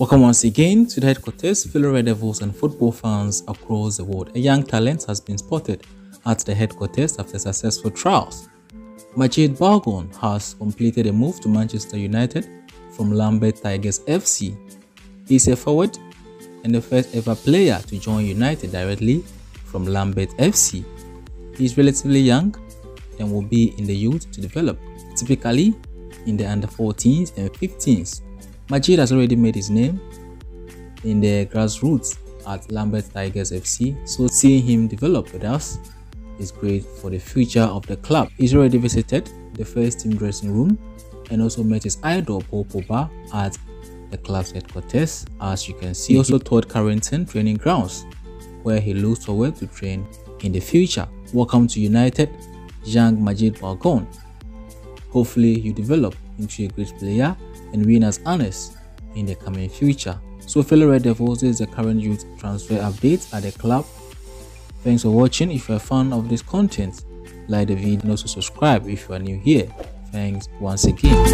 Welcome once again to the headquarters, fellow Red Devils and football fans across the world. A young talent has been spotted at the headquarters after successful trials. Majid Bargon has completed a move to Manchester United from Lambeth Tigers FC. He's a forward and the first ever player to join United directly from Lambeth FC. He's relatively young and will be in the youth to develop, typically in the under 14s and 15s. Majid has already made his name in the grassroots at Lambeth Tigers FC, so seeing him develop with us is great for the future of the club. He's already visited the first team dressing room and also met his idol Paul Pogba at the club's headquarters. As you can see, he also toured Carrington training grounds where he looks forward to train in the future. Welcome to United, Jean Majid Bargon. Hopefully you develop into a great player and win as honest in the coming future. So fellow Red Devils, this is the current youth transfer update at the club. Thanks for watching. If you're a fan of this content, like the video and also subscribe if you are new here. Thanks once again.